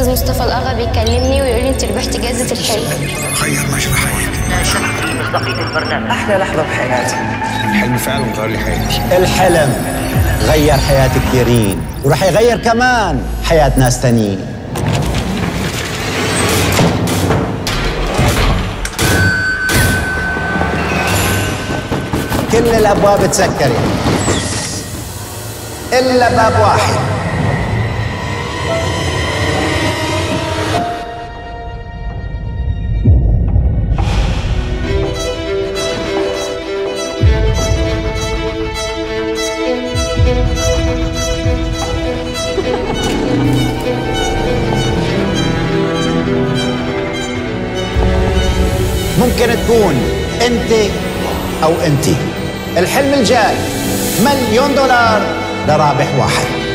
الاستاذ مصطفى الاغا بيكلمني ويقول لي أنت ربحتي جائزة الحلم غير مجرى حياتي في مصداقية البرنامج أحلى لحظة بحياتي الحلم فعلا غير لي حياتي. الحلم غير حياة كثيرين ورح يغير كمان حياة ناس تانيين. كل الأبواب تسكرت. إلا باب واحد. ممكن تكون أنت أو انت الحلم الجاي مليون دولار لرابح واحد.